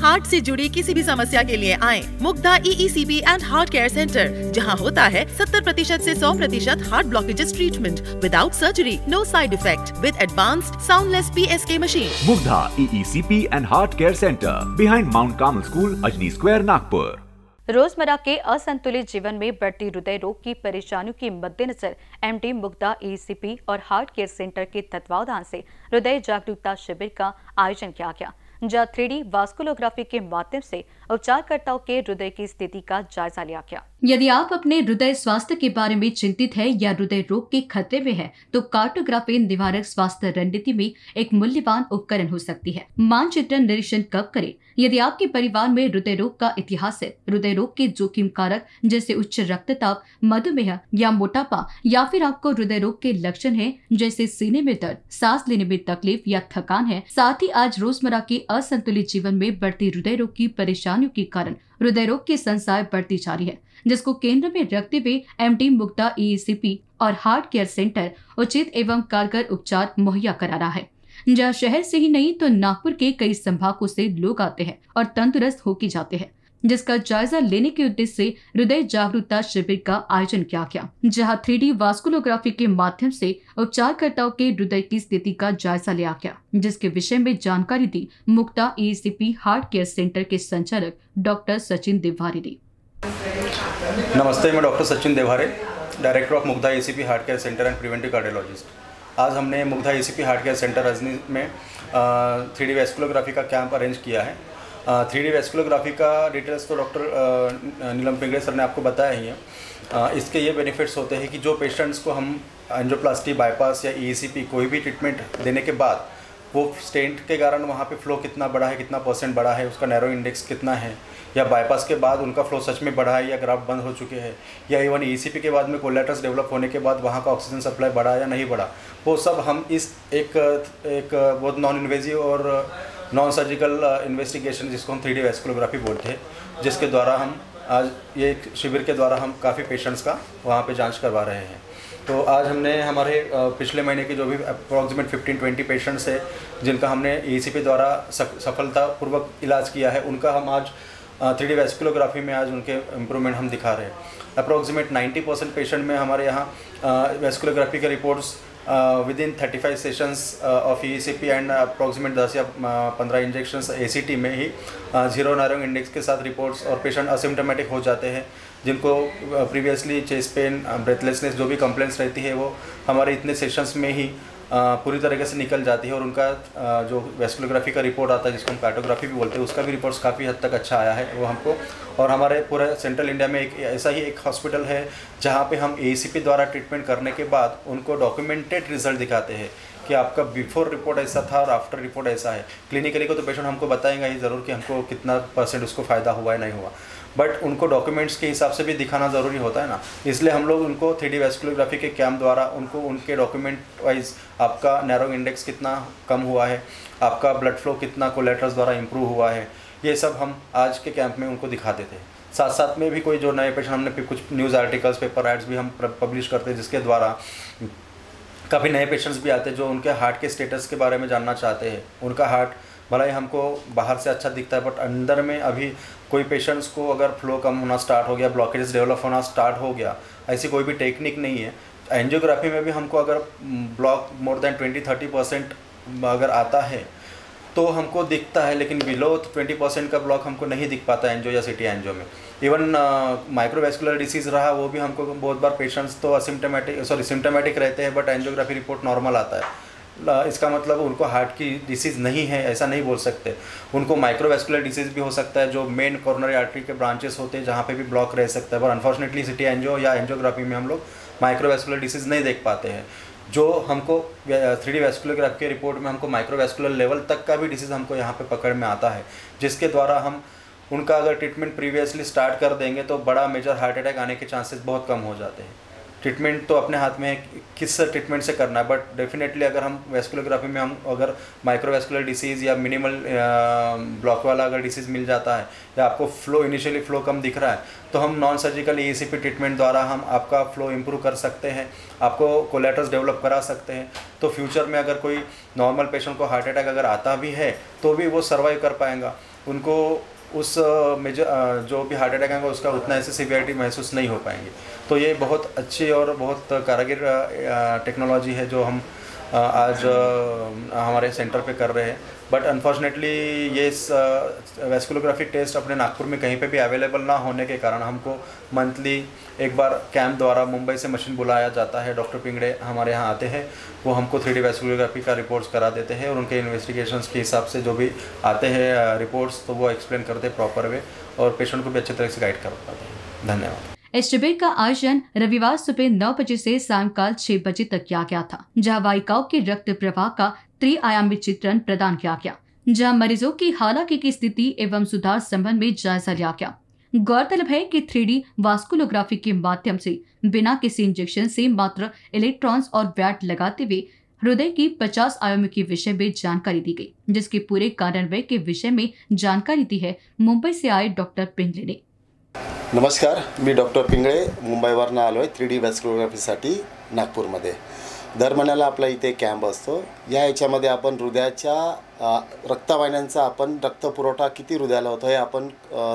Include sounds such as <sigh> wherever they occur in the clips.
Heart से जुड़ी किसी भी समस्या के लिए आए Mugdha EECP and heart care centre जहाँ होता है 70 प्रतिशत ऐसी सौ प्रतिशत heart blockages treatment without surgery no side effect with advanced soundless PSK machine Mugdha EECP and heart care centre behind Mount Carmel School, Ajni Square, Nagpur. रोज़मर्रा के असंतुलित जीवन में बढ़ती हृदय रोग की परेशानियों के मद्देनजर एमडी मुग्धा एसीपी और हार्ट केयर सेंटर के तत्वावधान से हृदय जागरूकता शिविर का आयोजन किया गया जहाँ थ्री वास्कुलोग्राफी के माध्यम से उपचारकर्ताओं के हृदय की स्थिति का जायजा लिया गया। यदि आप अपने हृदय स्वास्थ्य के बारे में चिंतित है या हृदय रोग के खतरे में है तो कार्टोग्राफी निवारक स्वास्थ्य रणनीति में एक मूल्यवान उपकरण हो सकती है। मानचित्र निरीक्षण कब करें? यदि आपके परिवार में हृदय रोग का इतिहास है, हृदय रोग के जोखिम कारक जैसे उच्च रक्तचाप, मधुमेह या मोटापा, या फिर आपको हृदय रोग के लक्षण है, जैसे सीने में दर्द, सांस लेने में तकलीफ़ या थकान है, साथ ही आज रोज़मर्रा के असंतुलित जीवन में बढ़ती हृदय रोग की परेशानियों के कारण हृदय रोग की संसार बढ़ती जा रही है, जिसको केंद्र में रखते हुए एम टी मुक्ता ईसीपी और हार्ट केयर सेंटर उचित एवं कारगर उपचार मुहैया करा रहा है। जहाँ शहर से ही नहीं तो नागपुर के कई संभागों से लोग आते हैं और तंदुरुस्त होके जाते हैं। जिसका जायजा लेने के उद्देश्य से हृदय जागरूकता शिविर का आयोजन किया गया, जहाँ थ्री वास्कुलोग्राफी के माध्यम से उपचारकर्ताओं के हृदय की स्थिति का जायजा लिया गया, जिसके विषय में जानकारी दी Mukta E heart care centre के संचालक डॉक्टर सचिन देवारी ने। नमस्ते, मैं doctor Sachin Deware director of Mugdha EECP heart care centre and preventive cardiologist. आज हमने Mugdha EECP heart care centre Rajni में थ्री डी वेस्कुलोग्राफी का कैंप अरेंज किया है। थ्री डी वेस्कुलोग्राफी का डिटेल्स तो डॉक्टर नीलम पिंगड़े सर ने आपको बताया ही है। इसके ये बेनिफिट्स होते हैं कि जो पेशेंट्स को हम एंजियोप्लास्टी बाईपास या ई कोई भी ट्रीटमेंट देने के बाद, वो स्टेंट के कारण वहाँ पे फ्लो कितना बड़ा है, कितना परसेंट बड़ा है, उसका नैरो इंडेक्स कितना है, या बाईपास के बाद उनका फ्लो सच में बढ़ा है या ग्राफ बंद हो चुके हैं, या इवन ई के बाद में कोलेटर्स डेवलप होने के बाद वहाँ का ऑक्सीजन सप्लाई बढ़ा या नहीं बढ़ा वो सब हम इस एक एक बहुत नॉन इन्वेजिव और नॉन सर्जिकल इन्वेस्टिगेशन जिसको हम थ्री डी वेस्कुलोग्राफी बोलते हैं, जिसके द्वारा हम आज ये शिविर के द्वारा हम काफ़ी पेशेंट्स का वहाँ पे जाँच करवा रहे हैं। तो आज हमने हमारे पिछले महीने के जो भी अप्रॉक्सीमेट 15 20 पेशेंट्स है, जिनका हमने ई e द्वारा सफलतापूर्वक इलाज किया है, उनका हम आज थ्री डी वेस्कुलोग्राफी में आज उनके इम्प्रूवमेंट हम दिखा रहे हैं। अप्रॉक्सीमेट 90 परसेंट पेशेंट में हमारे यहाँ वेस्कुलोग्राफी के reports within thirty five sessions of E C P and approximate दस या पंद्रह इंजेक्शन ए सी टी में ही ज़ीरो नारंग इंडेक्स के साथ रिपोर्ट्स और पेशेंट असिम्टोमेटिक हो जाते हैं। जिनको प्रीवियसली चेस्ट पेन ब्रेथलेसनेस जो भी कंप्लेंट्स रहती है वो हमारे इतने सेशंस में ही पूरी तरीके से निकल जाती है और उनका जो वेस्कुलोग्राफी का रिपोर्ट आता है जिसको हम पैटोग्राफी भी बोलते हैं, उसका भी रिपोर्ट्स काफ़ी हद तक अच्छा आया है वो हमको। और हमारे पूरे सेंट्रल इंडिया में एक, ऐसा ही एक हॉस्पिटल है जहाँ पे हम एसीपी द्वारा ट्रीटमेंट करने के बाद उनको डॉक्यूमेंटेड रिज़ल्ट दिखाते हैं। कि आपका बिफोर रिपोर्ट ऐसा था और आफ्टर रिपोर्ट ऐसा है। क्लिनिकली को तो पेशेंट हमको बताएँगे ही ज़रूर कि हमको कितना परसेंट उसको फ़ायदा हुआ है, नहीं हुआ। बट उनको डॉक्यूमेंट्स के हिसाब से भी दिखाना ज़रूरी होता है ना। इसलिए हम लोग उनको थ्री डी वेस्कुलोग्राफी के कैम्प द्वारा उनको उनके डॉक्यूमेंट वाइज आपका नैरो इंडेक्स कितना कम हुआ है, आपका ब्लड फ्लो कितना कोलेट्रस द्वारा इम्प्रूव हुआ है, ये सब हम आज के कैंप में उनको दिखाते थे। साथ साथ में भी कोई जो नए पेशेंट हमने कुछ न्यूज़ आर्टिकल्स पेपर एड्स भी हम पब्लिश करते हैं जिसके द्वारा काफ़ी नए पेशेंट्स भी आते हैं जो उनके हार्ट के स्टेटस के बारे में जानना चाहते हैं। उनका हार्ट भला ही हमको बाहर से अच्छा दिखता है बट अंदर में अभी कोई पेशेंट्स को अगर फ्लो कम होना स्टार्ट हो गया ब्लॉकेज डेवलप होना स्टार्ट हो गया, ऐसी कोई भी टेक्निक नहीं है। एनजियोग्राफी में भी हमको अगर block more than twenty thirty percent अगर आता है तो हमको दिखता है, लेकिन बिलो ट्वेंटी परसेंट का ब्लॉक हमको नहीं दिख पाता एंजो या सिटी एंजो में इवन माइक्रोवेस्कुलर डिसीज़ रहा, वो भी हमको बहुत बार पेशेंट्स तो असिम्टोमेटिक सॉरी सिम्टोमेटिक रहते हैं बट एनजियोग्राफी रिपोर्ट नॉर्मल आता है। इसका मतलब उनको हार्ट की डिसीज़ नहीं है, ऐसा नहीं बोल सकते। उनको माइक्रोवेस्कुलर डिसीज़ भी हो सकता है, जो मेन कॉर्नरी आर्टरी के ब्रांचेस होते हैं, जहाँ पे भी ब्लॉक रह सकता है। पर अनफॉर्चुनेटली सिटी एंजियो या एनजियोग्राफी में हम लोग माइक्रोवेस्कुलर डिसीज़ नहीं देख पाते हैं। जो हमको थ्री डी वेस्कुलरग्राफ के रिपोर्ट में हमको माइक्रोवेस्कुलर लेवल तक का भी डिसीज़ हमको यहाँ पे पकड़ में आता है, जिसके द्वारा हम, उनका अगर ट्रीटमेंट प्रीवियसली स्टार्ट कर देंगे तो बड़ा मेजर हार्ट अटैक आने के चांसेस बहुत कम हो जाते हैं। ट्रीटमेंट तो अपने हाथ में है, किस ट्रीटमेंट से करना है बट डेफिनेटली अगर हम वेस्कुलोग्राफी में हम, अगर माइक्रोवेस्कुलर डिसीज़ या मिनिमल ब्लॉक वाला अगर डिसीज़ मिल जाता है, या आपको फ्लो इनिशियली फ्लो कम दिख रहा है तो हम नॉन सर्जिकल ई ट्रीटमेंट द्वारा हम आपका फ्लो इम्प्रूव कर सकते हैं, आपको कोलेटर्स डेवलप करा सकते हैं तो फ्यूचर में अगर कोई नॉर्मल पेशेंट को हार्ट अटैक अगर आता भी है तो भी वो सर्वाइव कर पाएगा। उनको उस मेजर जो भी हार्ट अटैक आएगा, उसका उतना ऐसे सीवियरिटी महसूस नहीं हो पाएँगे। तो ये बहुत अच्छी और बहुत कारागिर टेक्नोलॉजी है जो हम आज हमारे सेंटर पे कर रहे हैं। बट अनफॉर्चुनेटली ये वेस्कुलोग्राफी टेस्ट अपने नागपुर में कहीं पे भी अवेलेबल ना होने के कारण हमको मंथली एक बार कैंप द्वारा मुंबई से मशीन बुलाया जाता है। डॉक्टर पिंगड़े हमारे यहाँ आते हैं, वो हमको थ्री डी वेस्कुलोग्राफी का रिपोर्ट्स करा देते हैं और उनके इन्वेस्टिगेशंस के हिसाब से जो भी आते हैं रिपोर्ट्स तो वो एक्सप्लेन करते हैं प्रॉपर वे और पेशेंट को भी अच्छी तरह से गाइड कर पाते हैं। धन्यवाद। इस शिविर का आयोजन रविवार सुबह नौ बजे से सायंकाल छह बजे तक किया गया था, जहाँ वायिकाओं के रक्त प्रवाह का त्रिआयामी चित्रण प्रदान किया गया, जहाँ मरीजों की हालाँकि की स्थिति एवं सुधार संबंध में जायजा लिया गया। गौरतलब है कि थ्री वास्कुलोग्राफी के माध्यम से, बिना किसी इंजेक्शन से मात्र इलेक्ट्रॉन्स और वैट लगाते हुए हृदय की 50 आयामों के विषय में जानकारी दी गई, जिसके पूरे कार्यान्वयन के विषय में जानकारी दी है मुंबई से आए डॉक्टर पिंगले ने नमस्कार मी डॉक्टर पिंगळे मुंबईवरनं आलो आहे थ्री डी वॅस्क्रोग्राफीसाठी नागपूरमध्ये. दर महिन्याला आपला इथे कॅम्प असतो. या याच्यामध्ये आपण हृदयाच्या रक्तवाहिन्यांचा आपण रक्तपुरवठा किती हृदयाला होतो हे आपण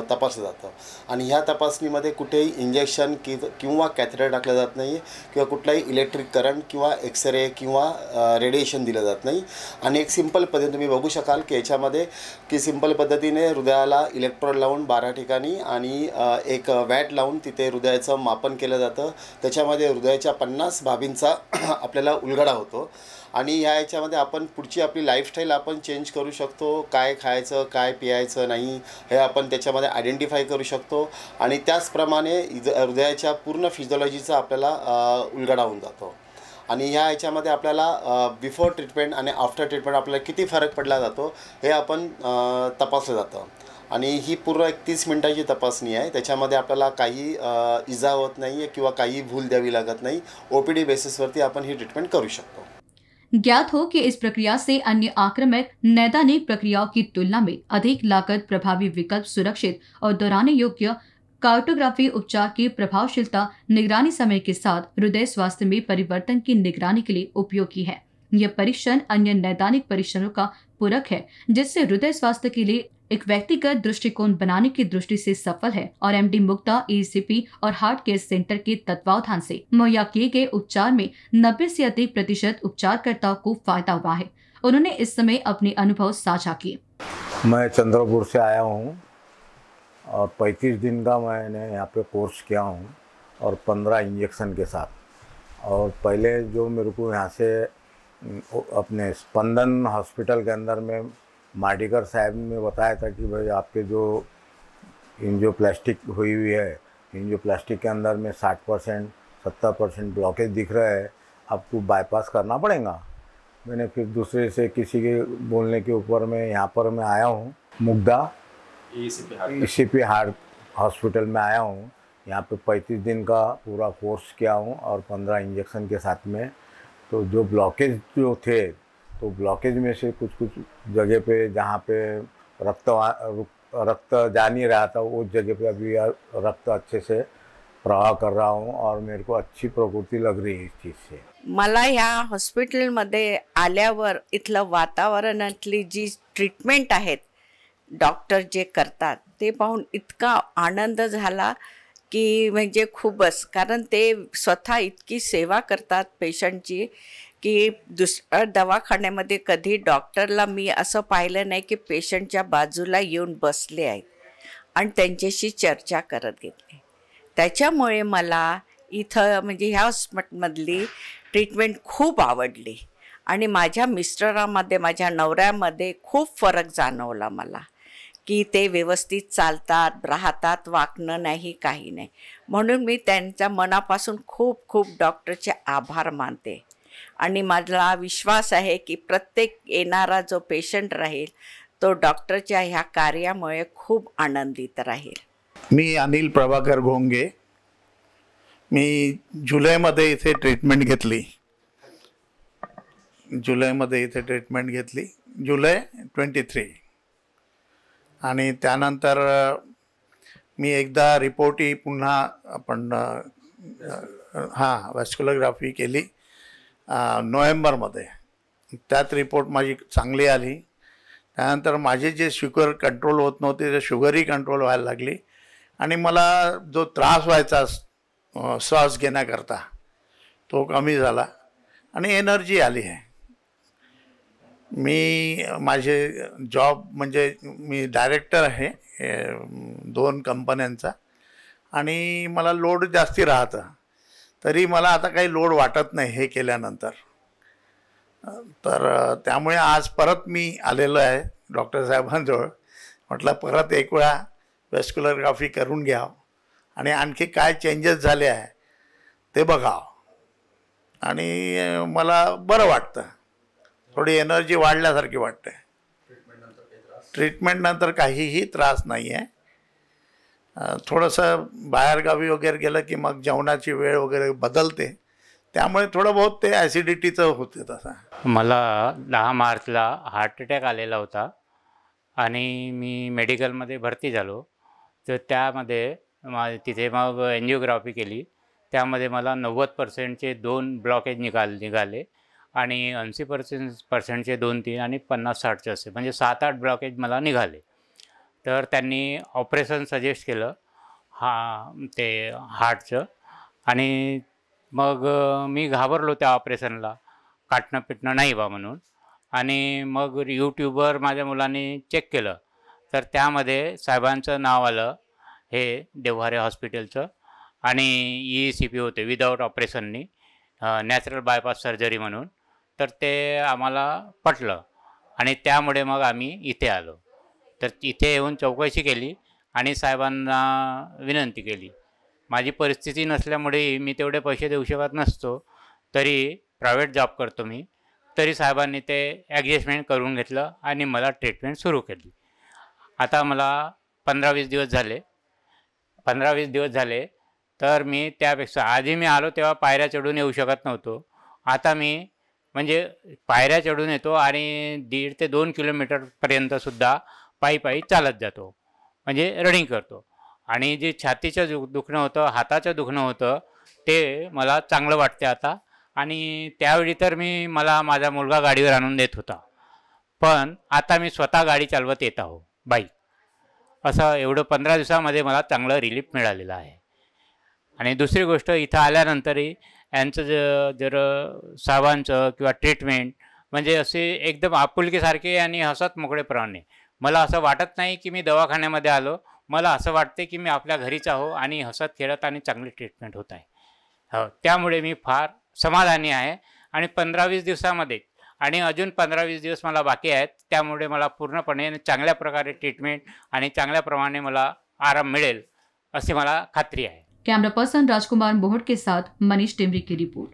तपासलं जातं. आणि ह्या तपासणीमध्ये कुठेही इंजेक्शन कि किंवा कॅथेटर टाकलं जात नाही किंवा कुठलाही इलेक्ट्रिक करंट किंवा एक्सरे किंवा रेडिएशन दिलं जात नाही. आणि एक सिंपल पद्धती तुम्ही बघू शकाल की याच्यामध्ये की सिंपल पद्धतीने हृदयाला इलेक्ट्रॉड लावून बारा ठिकाणी आणि एक वॅट लावून तिथे हृदयाचं मापन केलं जातं. त्याच्यामध्ये हृदयाच्या पन्नास बाबींचा <clears throat> आपल्याला उलगडा होतो. आणि ह्या याच्यामध्ये आपण पुढची आपली लाईफस्टाईल आपण चेंज करू शकतो. काय खायचं काय पियायचं नाही हे आपण त्याच्यामध्ये आयडेंटिफाय करू शकतो. आणि त्याचप्रमाणे हृदयाच्या पूर्ण फिजिओलॉजीचा आपल्याला उलगडा होऊन जातो. आणि ह्या याच्यामध्ये आपल्याला बिफोर ट्रीटमेंट आणि आफ्टर ट्रीटमेंट आपल्याला किती फरक पडला जातो हे आपण तपासलं जातं. आणि ही पूर्ण एक तीस मिनटाची तपासणी आहे. त्याच्यामध्ये आपल्याला काही इजा होत नाही आहे किंवा काही भूल द्यावी लागत नाही. ओ पी डी बेसिसवरती आपण ही ट्रीटमेंट करू शकतो. ज्ञात हो कि इस प्रक्रिया से अन्य आक्रमक नैदानिक प्रक्रियाओं की तुलना में अधिक लागत, प्रभावी विकल्प सुरक्षित और दोहराने योग्य कार्टोग्राफी उपचार की प्रभावशीलता निगरानी समय के साथ हृदय स्वास्थ्य में परिवर्तन की निगरानी के लिए उपयोगी है। यह परीक्षण अन्य नैदानिक परीक्षणों का पूरक है, जिससे हृदय स्वास्थ्य के लिए एक व्यक्तिगत दृष्टिकोण बनाने की दृष्टि से सफल है और एमडी मुक्ता एसीपी और हार्ट केयर सेंटर के तत्वावधान से मुहैया किए गए उपचार में नब्बे से अधिक प्रतिशत उपचारकर्ताओं को फ़ायदा हुआ है। उन्होंने इस समय अपने अनुभव साझा किए। मैं चंद्रपुर से आया हूँ और 35 दिन का मैंने यहाँ पे कोर्स किया हूँ और 15 इंजेक्शन के साथ। और पहले जो मेरे को यहाँ से अपने स्पंदन हॉस्पिटल के अंदर में मार्डिकर साहब ने बताया था कि भाई आपके जो इन जो प्लास्टिक हुई हुई है, इन जो प्लास्टिक के अंदर में साठ परसेंट, सत्तर परसेंट ब्लॉकेज दिख रहा है, आपको बाईपास करना पड़ेगा। मैंने फिर दूसरे से किसी के बोलने के ऊपर मैं, यहाँ पर मैं आया हूँ, Mugdha. C P heart hospital में आया हूँ। यहाँ पे पैंतीस दिन का पूरा कोर्स किया हूँ और पंद्रह इंजेक्शन के साथ में। तो जो ब्लॉकेज जो थे तो ब्लॉकेज में से कुछ कुछ जगह पे जहाँ पे रक्त रक्त जा नहीं रहा था, उस जगह पे अभी रक्त अच्छे से प्रवाह कर रहा हूँ और मेरे को अच्छी प्रकृति लग रही है इस चीज़ से। मला ह्या हॉस्पिटलमध्ये आल्यावर, इथलं वातावरणातली जी ट्रीटमेंट आहेत डॉक्टर जे करतात, ते पाहून इतका आनंद झाला की म्हणजे खूपच. कारण ते स्वतः इतकी सेवा करतात पेशंटची की दुसऱ्या दवाखान्यामध्ये कधी डॉक्टरला मी असं पाहिलं नाही की पेशंटच्या बाजूला येऊन बसले आहेत आणि त्यांच्याशी चर्चा करत घेतली. त्याच्यामुळे मला इथं म्हणजे ह्या हॉस्पिटलमधली ट्रीटमेंट खूप आवडली आणि माझ्या मिस्टरामध्ये माझ्या नवऱ्यामध्ये खूप फरक जाणवला मला की ते व्यवस्थित चालतात राहतात वाकणं नाही काही नाही. म्हणून मी त्यांच्या मनापासून खूप खूप डॉक्टरचे आभार मानते. आणि माझा विश्वास आहे की प्रत्येक येणारा जो पेशंट राहील तो डॉक्टरच्या ह्या कार्यामुळे खूप आनंदित राहील. मी अनिल प्रभाकर घोंगे. मी जुलैमध्ये इथे ट्रीटमेंट घेतली. जुलैमध्ये इथे ट्रीटमेंट घेतली. जुलै ट्वेंटी थ्री आणि त्यानंतर मी एकदा रिपोर्टही पुन्हा आपण हां वॅस्क्युलोग्राफी केली. नोव्हेंबरमध्ये. त्यात रिपोर्ट माझी चांगली आली. त्यानंतर माझे जे शुगर कंट्रोल होत नव्हते ते शुगरही कंट्रोल व्हायला लागली आणि मला जो त्रास व्हायचा श्वास घेण्याकरता तो कमी झाला आणि एनर्जी आली आहे. मी माझे जॉब म्हणजे मी डायरेक्टर आहे दोन कंपन्यांचा आणि मला लोड जास्ती राहतं. तरी मला आता काही लोड वाटत नाही हे केल्यानंतर. तर त्यामुळे आज परत मी आलेलो आहे डॉक्टर साहेबांजवळ. म्हटलं परत एक वेळा वेस्क्युलरग्राफी करून घ्यावं. आणि आणखी काय चेंजेस झाले आहे ते बघावं. आणि मला बरं वाटतं. थोडी एनर्जी वाढल्यासारखी वाटते. ट्रीटमेंटनंतर काहीही त्रास नाही आहे थोडंसं बाहेरगावी वगैरे गेलं की मग जेवणाची वेळ वगैरे बदलते. त्यामुळे थोडं बहुत ते ॲसिडिटीचं होते तसं. मला दहा मार्चला हार्ट अटॅक आलेला होता आणि मी मेडिकलमध्ये भरती झालो. तर त्यामध्ये मा तिथे मग एन्जिओग्राफी केली. त्यामध्ये मला नव्वद पर्सेंटचे दोन ब्लॉकेज निकाल निघाले आणि ऐंशी पर्सेंट पर्सेंटचे दोन तीन आणि पन्नास साठचे असे म्हणजे सात आठ ब्लॉकेज मला निघाले. तर त्यांनी ऑपरेशन सजेस्ट केलं हा ते हार्टचं. आणि मग मी घाबरलो त्या ऑपरेशनला काटणं पिटणं नाही बा म्हणून. आणि मग यूट्यूबवर माझ्या मुलांनी चेक केलं. तर त्यामध्ये साहेबांचं नाव आलं हे देवहारे हॉस्पिटलचं. आणि ई सी पी होते विदाऊट ऑपरेशननी नॅचरल बायपास सर्जरी म्हणून. तर ते आम्हाला पटलं. आणि त्यामुळे मग आम्ही इथे आलो. तर इथे येऊन चौकशी केली आणि साहेबांना विनंती केली. माझी परिस्थिती नसल्यामुळे मी तेवढे पैसे देऊ शकत नसतो तरी प्रायव्हेट जॉब करतो मी. तरी साहेबांनी ते ॲडजस्टमेंट करून घेतलं आणि मला ट्रीटमेंट सुरू केली. आता मला पंधरा वीस दिवस झाले. पंधरा वीस दिवस झाले तर मी त्यापेक्षा आधी मी आलो तेव्हा पायऱ्या चढून येऊ शकत नव्हतो. आता मी म्हणजे पायऱ्या चढून येतो आणि दीड ते दोन किलोमीटरपर्यंतसुद्धा पायी पायी चालत जातो. म्हणजे रनिंग करतो. आणि जे छातीचं दु दुखणं होतं हाताचं दुखणं होतं ते मला चांगलं वाटते आता. आणि त्यावेळी तर मी मला माझा मुलगा गाडीवर आणून देत होता. पण आता मी स्वतः गाडी चालवत येत आहो बाईक असं एवढं पंधरा दिवसामध्ये मला चांगलं रिलीफ मिळालेलं आहे. आणि दुसरी गोष्ट इथं आल्यानंतरही यांचं ज जर साबांचं किंवा ट्रीटमेंट म्हणजे असे एकदम आपुलकीसारखे आणि हसत मोकळेपणाने मला असं वाटत नाही की मी दवाखान्यामध्ये आलो. मला असं वाटते की मी आपल्या घरीच आहो आणि हसत खेळत आणि चांगली ट्रीटमेंट होत आहे. हो त्यामुळे मी फार समाधानी आहे. आणि पंधरा वीस दिवसामध्ये आणि अजून पंधरा वीस दिवस मला बाकी आहेत त्यामुळे मला पूर्णपणे चांगल्या प्रकारे ट्रीटमेंट आणि चांगल्या प्रमाणे मला आराम मिळेल अशी मला खात्री आहे. कैमरा पर्सन राजकुमार मोहट के साथ मनीष टिमरी की रिपोर्ट.